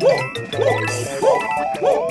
Woo! Woo!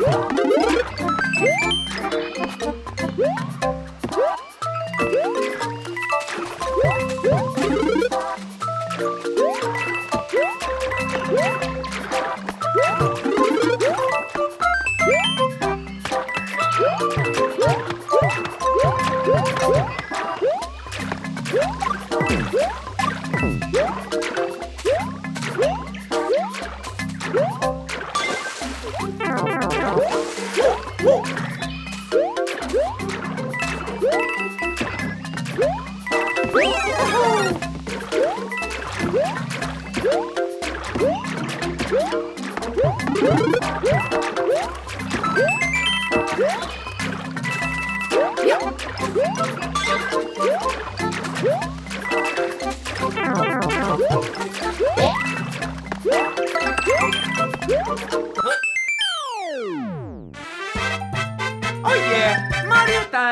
Thank you.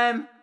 Time!